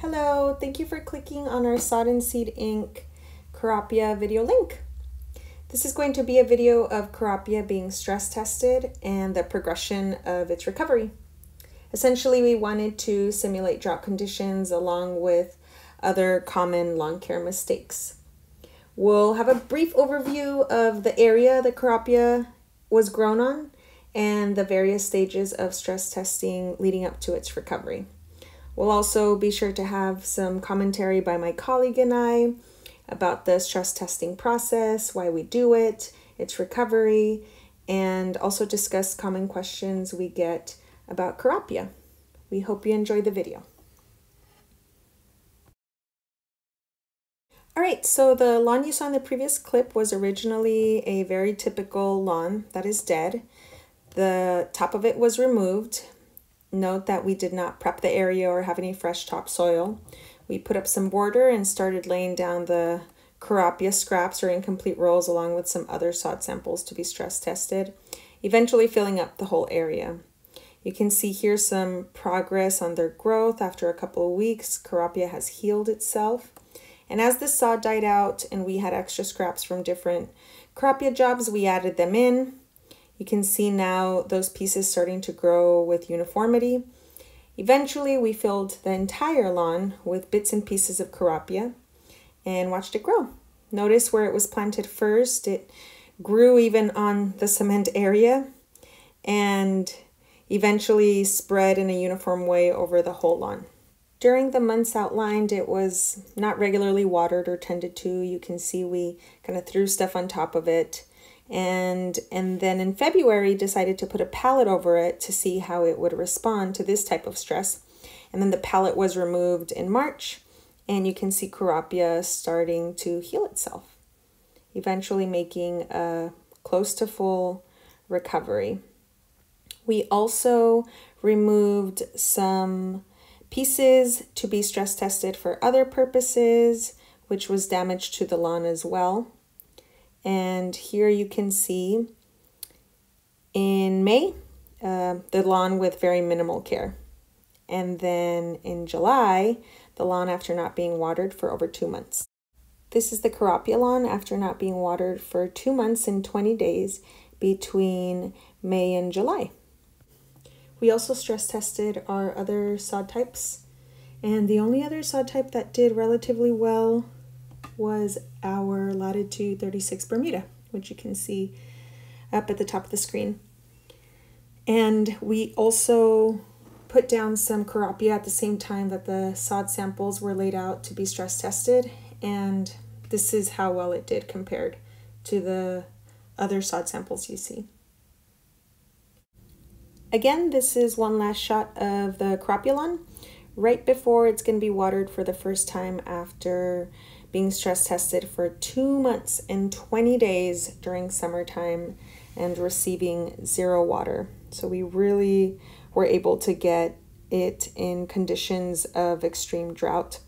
Hello, thank you for clicking on our Sod and Seed Inc. Kurapia video link. This is going to be a video of Kurapia being stress tested and the progression of its recovery. Essentially, we wanted to simulate drought conditions along with other common lawn care mistakes. We'll have a brief overview of the area the Kurapia was grown on and the various stages of stress testing leading up to its recovery. We'll also be sure to have some commentary by my colleague and I about the stress testing process, why we do it, its recovery, and also discuss common questions we get about Kurapia. We hope you enjoy the video. All right, so the lawn you saw in the previous clip was originally a very typical lawn that is dead. The top of it was removed. Note that we did not prep the area or have any fresh topsoil. We put up some border and started laying down the Kurapia scraps or incomplete rolls along with some other sod samples to be stress tested, eventually filling up the whole area. You can see here some progress on their growth after a couple of weeks. Kurapia has healed itself. And as the sod died out and we had extra scraps from different Kurapia jobs, we added them in. You can see now those pieces starting to grow with uniformity. Eventually, we filled the entire lawn with bits and pieces of Kurapia and watched it grow. Notice where it was planted first, it grew even on the cement area and eventually spread in a uniform way over the whole lawn. During the months outlined, it was not regularly watered or tended to. You can see we kind of threw stuff on top of it and and then in February decided to put a pallet over it to see how it would respond to this type of stress. And then the pallet was removed in March and you can see Kurapia starting to heal itself, eventually making a close to full recovery. We also removed some pieces to be stress tested for other purposes, which was damage to the lawn as well. And here you can see in May, uh, the lawn with very minimal care. And then in July, the lawn after not being watered for over two months. This is the Kurapia lawn after not being watered for two months and 20 days between May and July. We also stress tested our other sod types, and the only other sod type that did relatively well was our latitude 36 Bermuda, which you can see up at the top of the screen. And we also put down some Kurapia at the same time that the sod samples were laid out to be stress tested. And this is how well it did compared to the other sod samples you see. Again, this is one last shot of the lawn right before it's going to be watered for the first time after being stress tested for two months and 20 days during summertime and receiving zero water. So we really were able to get it in conditions of extreme drought.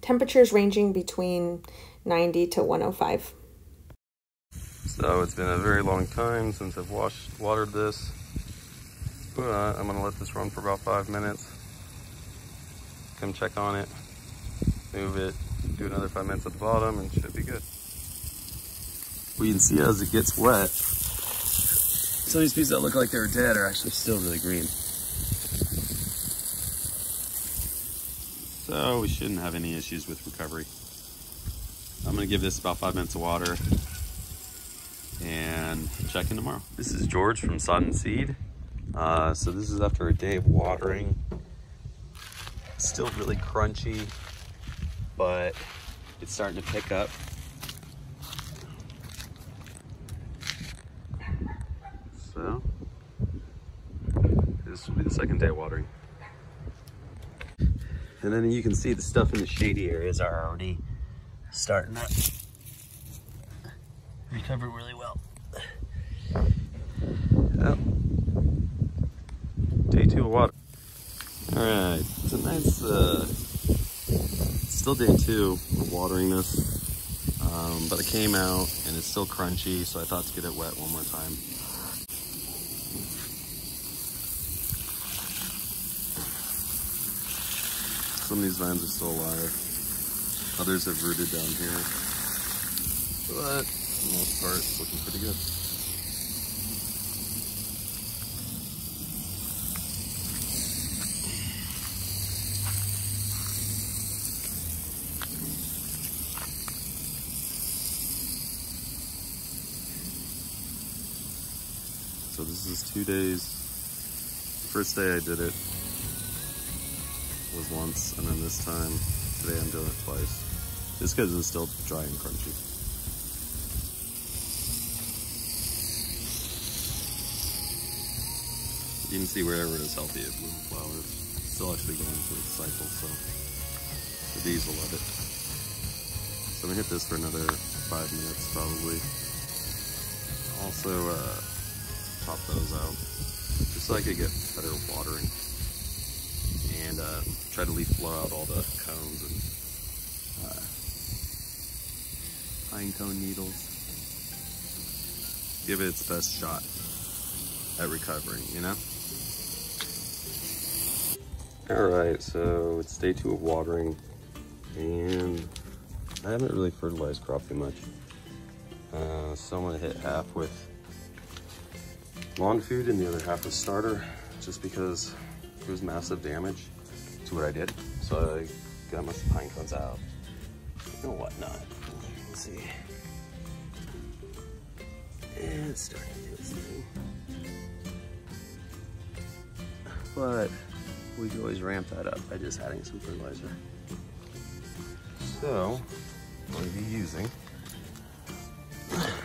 Temperatures ranging between 90 to 105. So it's been a very long time since I've washed, watered this, but I'm gonna let this run for about five minutes. Come check on it, move it, do another five minutes at the bottom and should be good. We can see as it gets wet, some of these pieces that look like they're dead are actually still really green. So we shouldn't have any issues with recovery. I'm gonna give this about five minutes of water and check in tomorrow. This is George from Sod and Seed. Uh, so this is after a day of watering. Still really crunchy, but it's starting to pick up. So, this will be the second day watering. And then you can see the stuff in the shady areas are already starting to recover really well. Yep. Day two of water. All right, tonight's uh, still day two of watering this, um, but it came out and it's still crunchy, so I thought to get it wet one more time. Some of these vines are still alive. Others have rooted down here. But for the most part, it's looking pretty good. This is two days. The first day I did it was once, and then this time, today I'm doing it twice. Just because it's still dry and crunchy. You can see wherever it is healthy, it blooms flowers. It's still actually going through its cycle, so the bees will love it. So I'm gonna hit this for another five minutes probably. Also, uh, top those out just so I could get better watering and uh, try to leaf blow out all the cones and uh, pine cone needles. Give it its best shot at recovering, you know? Alright, so it's day two of watering and I haven't really fertilized crop too much. Uh, so I'm gonna hit half with lawn food and the other half was starter just because there was massive damage to what I did. So I got my pine cones out and whatnot. Let's see. And it's starting to do its thing. But we can always ramp that up by just adding some fertilizer. So I'm to be using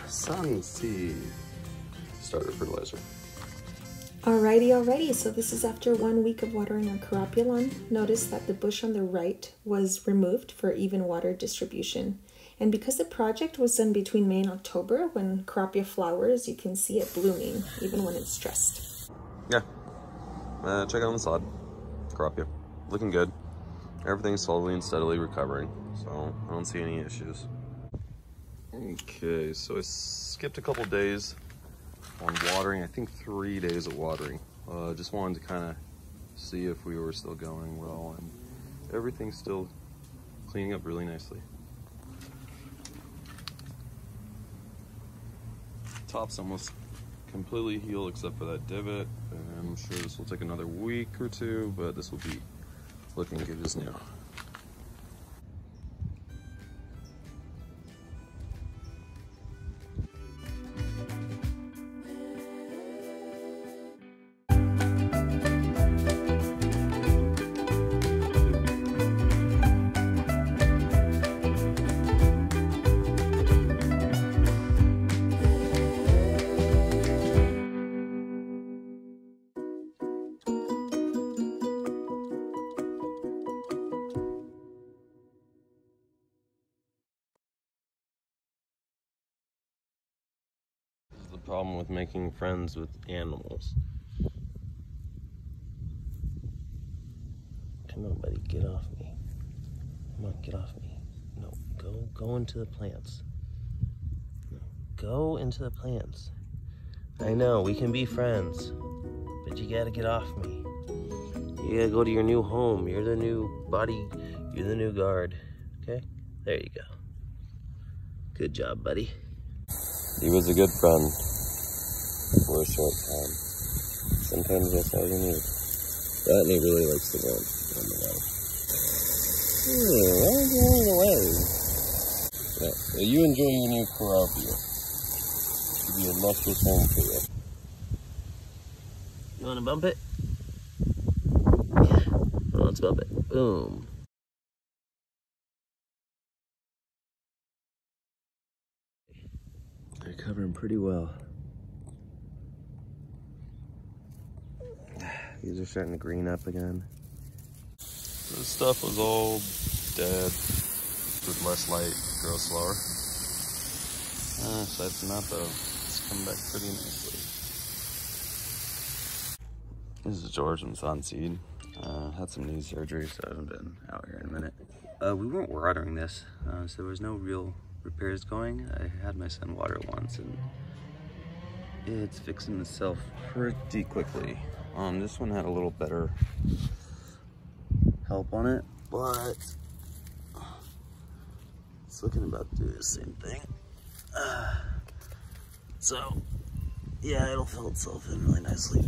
Sod and Seed starter fertilizer. Alrighty, alrighty. So this is after one week of watering our Kurapia lawn. Notice that the bush on the right was removed for even water distribution. And because the project was done between May and October, when Kurapia flowers, you can see it blooming, even when it's stressed. Yeah. Uh, check out on the sod. Kurapia. Looking good. Everything's slowly and steadily recovering, so I don't see any issues. Okay, so I skipped a couple days on watering. I think three days of watering. Uh, just wanted to kind of see if we were still going well, and everything's still cleaning up really nicely. Top's almost completely healed except for that divot, and I'm sure this will take another week or two, but this will be looking good as new. Problem with making friends with animals. Come on, buddy, get off me. Come on, get off me. No, go, go into the plants. No, go into the plants. I know, we can be friends, but you gotta get off me. You gotta go to your new home. You're the new body, you're the new guard. Okay? There you go. Good job, buddy. He was a good friend for a short time. Sometimes that's all you need. That and he really likes to run on the hmm, way. Yeah, why are you running away? Yeah, well, you enjoy your new Kurapia. Should be a luscious home for you. You wanna bump it? Yeah. Well, let's bump it. Boom. They're covering pretty well. These are starting to green up again. This stuff was all dead with less light, grow slower. Uh, aside from that though, it's come back pretty nicely. This is George from Sod and Seed. Uh, had some knee surgery, so I haven't been out here in a minute. Uh, we weren't watering this, uh, so there was no real repairs going. I had my son water once, and it's fixing itself pretty quickly. Um, this one had a little better help on it. but it's looking about to do the same thing. Uh, so, yeah, it'll fill itself in really nicely.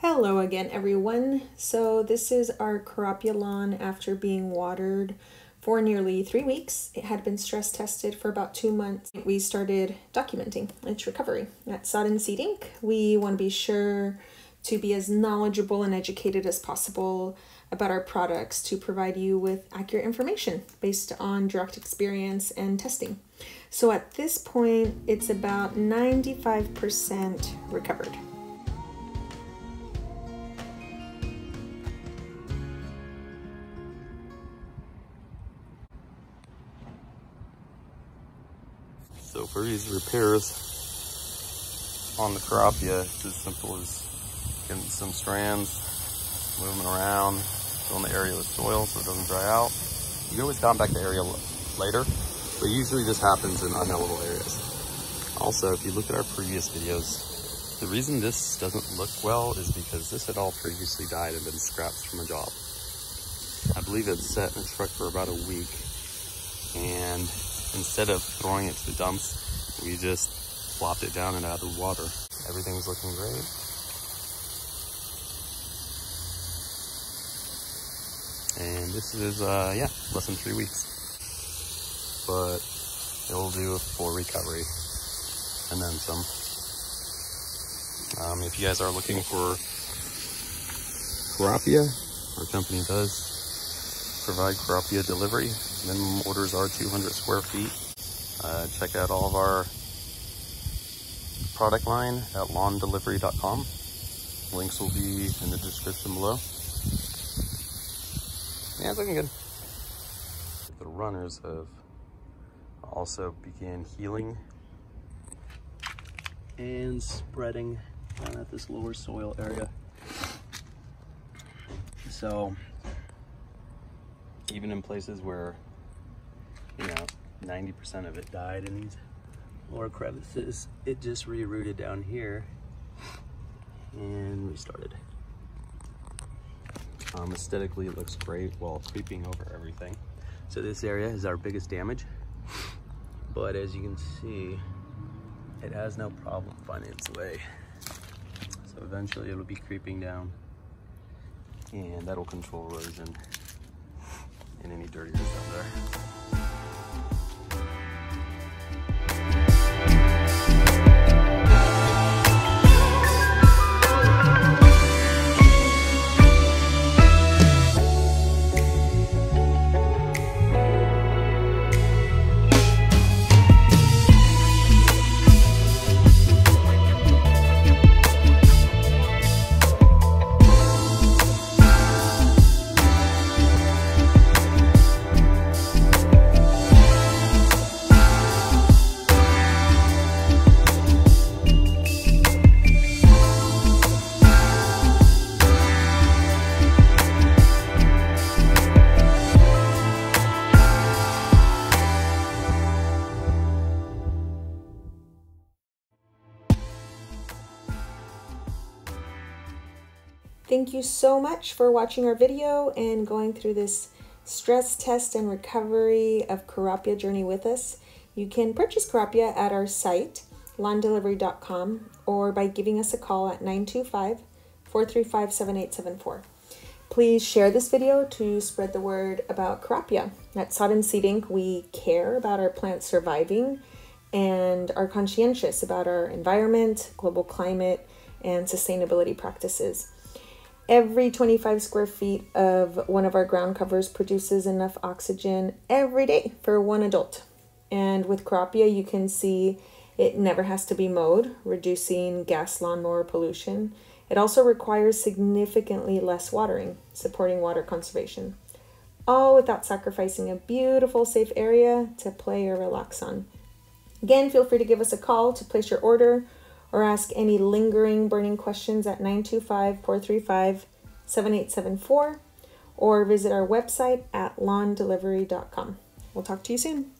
Hello again, everyone. So this is our lawn after being watered for nearly three weeks. It had been stress tested for about two months. We started documenting its recovery. At Sod and Seed Inc., we want to be sure to be as knowledgeable and educated as possible about our products to provide you with accurate information based on direct experience and testing. So at this point, it's about 95% recovered. These repairs on the Kurapia, it's as simple as getting some strands, moving around, filling the area with soil so it doesn't dry out. You can always compact the area later, but usually this happens in unknowable areas. Also, if you look at our previous videos, the reason this doesn't look well is because this had all previously died and been scrapped from a job. I believe it's set in a truck for about a week and instead of throwing it to the dumps, we just flopped it down and out of the water. Everything's looking great. And this is, uh, yeah, less than three weeks. But it'll do a full recovery and then some. Um, if you guys are looking for Kurapia, our company does provide Kurapia delivery. Minimum orders are 200 square feet. Uh, check out all of our product line at lawndelivery.com. Links will be in the description below. Yeah, it's looking good. The runners have also began healing and spreading down at this lower soil area. So even in places where, you know, 90% of it died in these lower crevices, it just rerouted down here and restarted. Um, aesthetically, it looks great while creeping over everything. So this area is our biggest damage, but as you can see, it has no problem finding its way. So eventually it'll be creeping down and that'll control erosion and any dirtiness out there. Thank you so much for watching our video and going through this stress test and recovery of Kurapia journey with us. You can purchase Kurapia at our site, lawndelivery.com, or by giving us a call at 925 435 7874. Please share this video to spread the word about Kurapia. At Sod and Seed Inc., we care about our plants surviving and are conscientious about our environment, global climate, and sustainability practices. Every 25 square feet of one of our ground covers produces enough oxygen every day for one adult. And with Kurapia, you can see it never has to be mowed, reducing gas lawnmower pollution. It also requires significantly less watering, supporting water conservation. All without sacrificing a beautiful, safe area to play or relax on. Again, feel free to give us a call to place your order or ask any lingering burning questions at 925 435 7874 or visit our website at lawndelivery.com. We'll talk to you soon.